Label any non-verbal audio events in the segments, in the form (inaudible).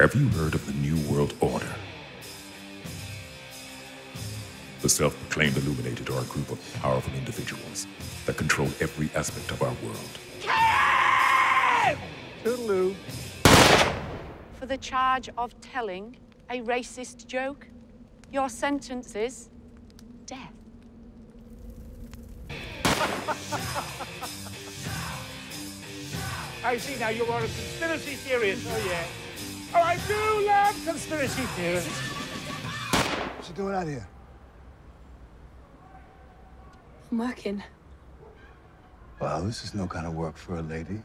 Have you heard of the New World Order? The self proclaimed Illuminati are a group of powerful individuals that control every aspect of our world. Toodaloo. For the charge of telling a racist joke, your sentence is death. (laughs) I see now you are a conspiracy theorist. Oh, yeah. Oh, I do love conspiracy theories. What's you doing out here? I'm working. Well, this is no kind of work for a lady.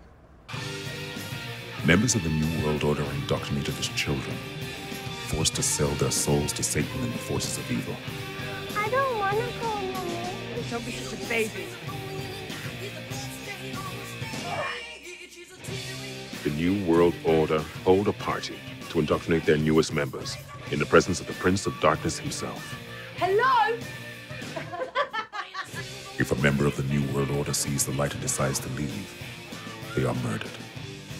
Members of the New World Order are indoctrinated as children, forced to sell their souls to Satan and the forces of evil. I don't want to go, Mommy. Don't be such a baby. The New World Order hold a party to indoctrinate their newest members in the presence of the Prince of Darkness himself. Hello? (laughs) If a member of the New World Order sees the light and decides to leave, they are murdered.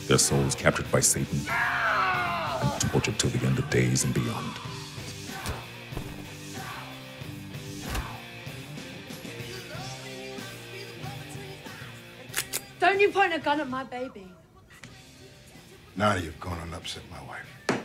Their souls captured by Satan and tortured till the end of days and beyond. Don't you point a gun at my baby. Now you've gone and upset my wife.